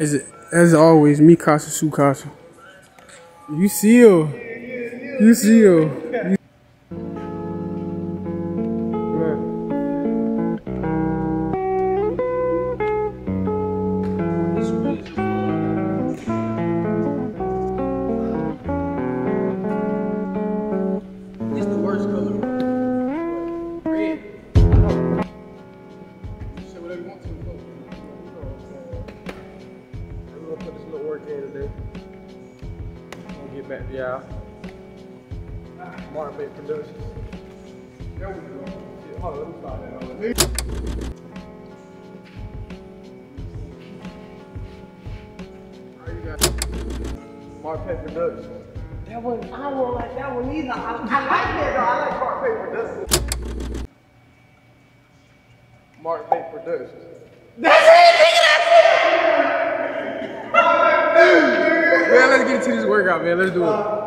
As, as always, me casa, su casa. You seal. Oh. You seal. You oh. Martin Bay Productions. There we go. On, let me start that it. Martin Bay Productions. That one, I don't like that one either. I, I like that though. I like Martin Bay Productions. Martin Bay Productions. Man, let's get into this workout, man. Let's do it.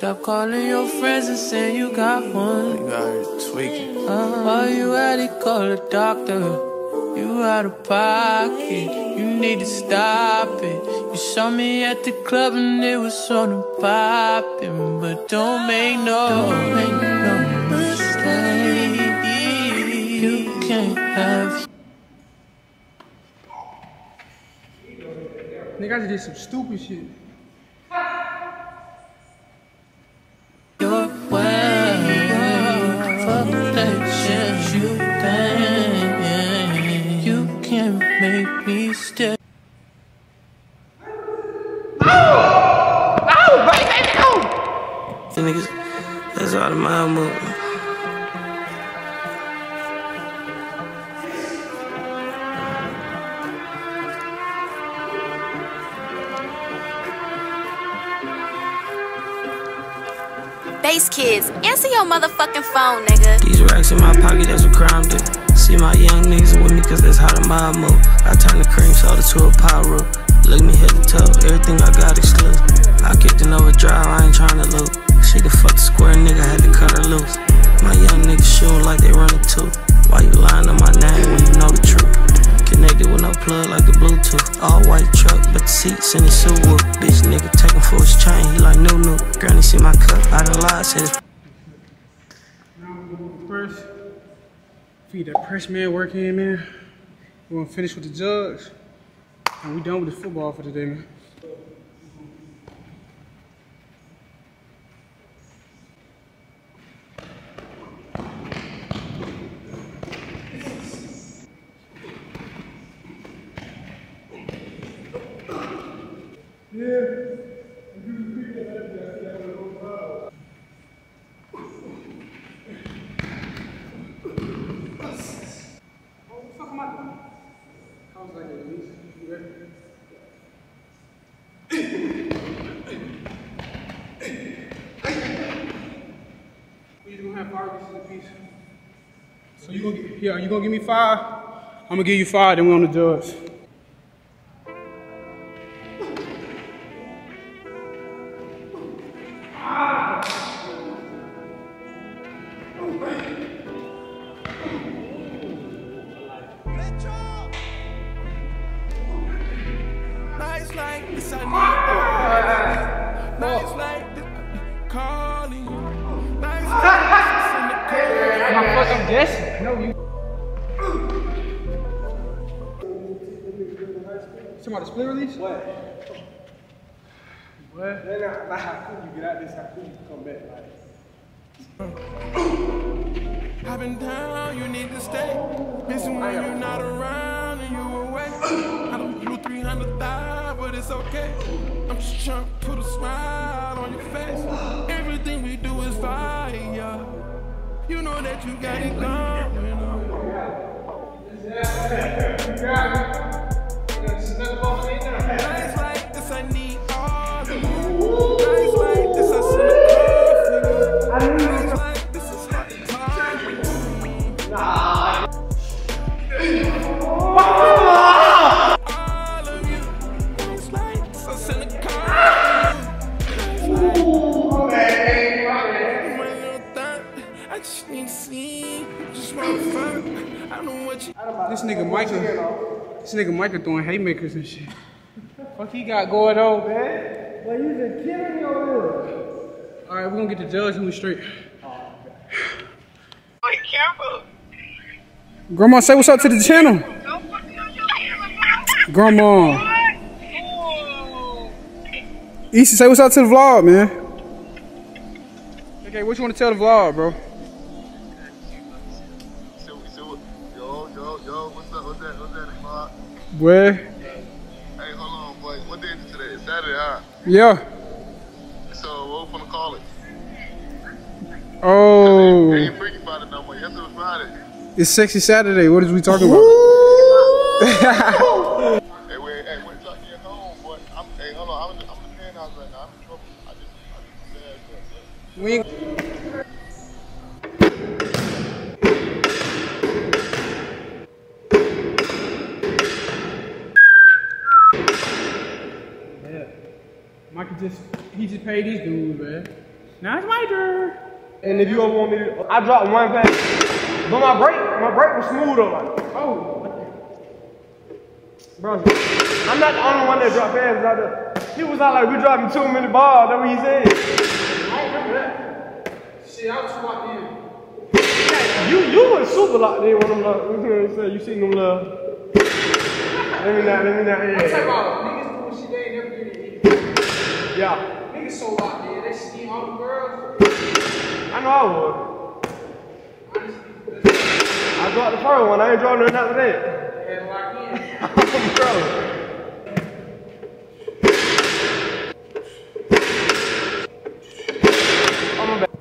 Stop calling your friends and saying you got one. You out here tweaking. Uh, while you at it, call a doctor. You out of pocket, you need to stop it. You saw me at the club and it was on and popping, but don't make no, don't make no mistake. You can't have Nigga, I just did some stupid shit. You think. You can't make me Base kids, answer your motherfucking phone, nigga. These racks in my pocket, that's what crime do. See my young niggas with me, cause that's how the mob move. I turn the cream soda to a pyro. Look me head to toe, everything I got is exclusive. I kicked an overdrive, I ain't tryna lose. She can fuck the square nigga, had to cut her loose. My young niggas shooting like they running too. Why you lying on my name when you know the truth? Connected with no plug like the Bluetooth. All white truck, but the seats in the Subaru. Bitch nigga taking for his chain, he like new new. Granny see my cup, I done lied, said it's First, feed that press man work in, man. We're gonna finish with the jugs. And we done with the football for today, man. What the fuck am I doing? I was like, at least, you ready? We just gonna have five pieces apiece. So you gonna get, yeah, you gonna give me five? I'm gonna give you five, then we're on the jugs. Like I need Nights like this, calling you. Nights like this, in the cold. Am I fucking guessing? No, you. Somebody split release? What? What? Then I, like, how could you get out this? How could you come back? Like, I've been down, you need to stay. Missing when you're not around and you away. it's okay. I'm just trying to put a smile on your face. Everything we do is fire. You know that you got it going on. Like This nigga Micah, this nigga Micah throwing haymakers and shit. Fuck he got going on, man. But you just killing me over. All right, we're gonna get the jugs who's straight. Grandma, say what's up to the channel. Grandma. Easy, say what's up to the vlog, man. Okay, what you want to tell the vlog, bro? Where? Hey, hold on, boy. What day is it today? It's Saturday, huh? Yeah. So, what we gonna call it? Oh, Ain't freaky about it no more. Yesterday was Friday. it's sexy Saturday. What is we talking about? Hey, wait, hey, wait till I get home, boy. I'm, hey, hold on. I'm in the, I'm in the penthouse right now. I'm in trouble. I just, I just said that. we Yeah. Michael just he just paid his dues, man. Now it's my turn. And if you ever want me to, I dropped one pass. But my break, my break was smooth though. Like, Oh, bro, I'm not the only one that dropped passes out there. He was out like, we dropping too many balls. That's what he said. I don't remember that. Shit, I was locked in. You you was super locked in when them like, you know what I'm saying? You seen them little. Let me not, let me not, yeah. about niggas doing shit they ain't never did it. Yeah. Niggas so locked in, they scheme all the girls. I know I would. I dropped the first one. I ain't dropped nothing after that. And locked in. Bro. I'm a bad.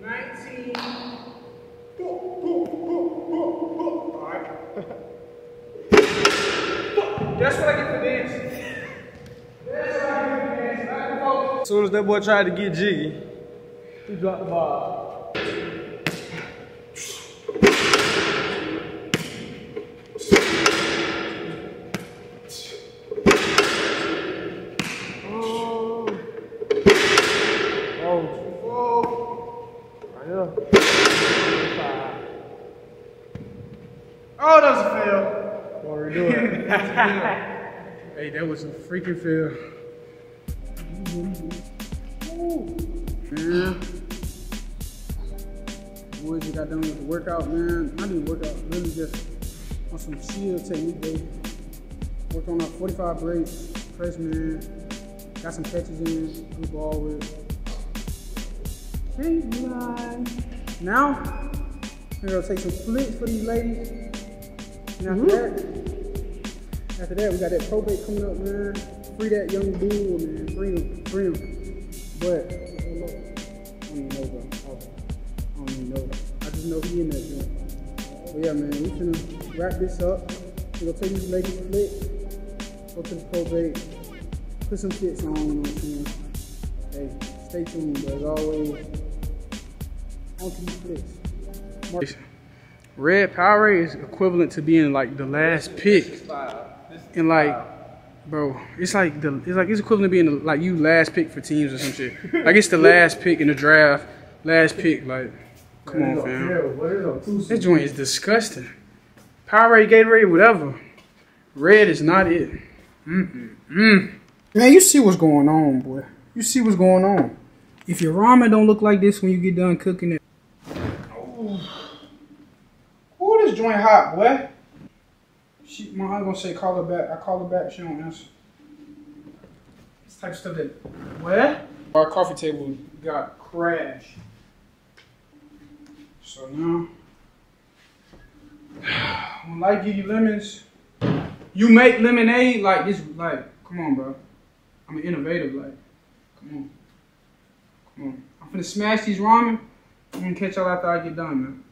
19. Alright. That's what I get for dancing. That's what I get for dancing. I can focus. As soon as that boy tried to get jiggy, he dropped the ball. Oh. Oh. Right here. Oh, that was a fail. Wanna redo it? Hey, that was a freaking fail. Man. Boys just got done with the workout, man. I didn't work out, really just on some chill technique day. Worked on our 45 breaks, press man. Got some catches in, good ball with. Hey, line. Now, we're gonna take some flicks for these ladies. And after mm-hmm. that, after that, we got that probate coming up, man. Free that young bull, man. Free him. Yeah, man, we finna wrap this up. We're gonna take these ladies flick, go to the probate, put some fits on. You know what I'm saying? Hey, stay tuned. But as always, on to these flicks. Mark- Red Powerade is equivalent to being like the last pick. And like, bro, it's like the it's like it's equivalent to being the, like you last pick for teams or some shit. Like it's the last pick in the draft, last pick. Like, come on, fam. This joint is disgusting. Powerade, Gatorade, whatever. Red is not it. Mm-mm-mm. Man, you see what's going on, boy. You see what's going on. If your ramen don't look like this when you get done cooking it. Ooh, this joint hot, boy. She, my aunt gonna say call her back. I call her back. She don't answer. This type of stuff that what? Our coffee table got crashed. So now, when life give you lemons, you make lemonade like this. Like, come on, bro. I'm an innovative. Like, come on, come on. I'm finna smash these ramen. I'm gonna catch y'all after I get done, man.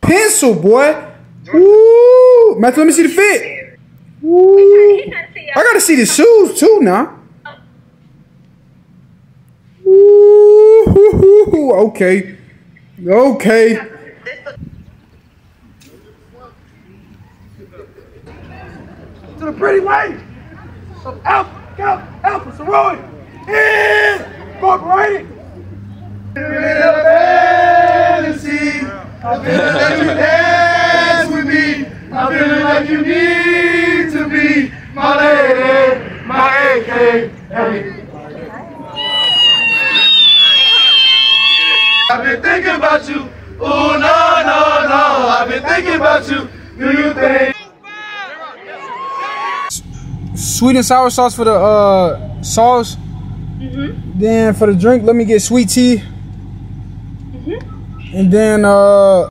Pencil, boy. Ooh, Matthew, let me see the fit. Ooh. I gotta see the shoes too now. Ooh, okay. Okay. To the pretty light of Alpha, Alpha, Alpha Sorority Incorporated. Fantasy I'm feeling like you dance with me. I'm feeling like you need to be my lady, my AK. I've been thinking about you. Ooh, no, no, no. I've been thinking about you. Do you think? Sweet and sour sauce for the uh sauce. Then for the drink, let me get sweet tea. And then uh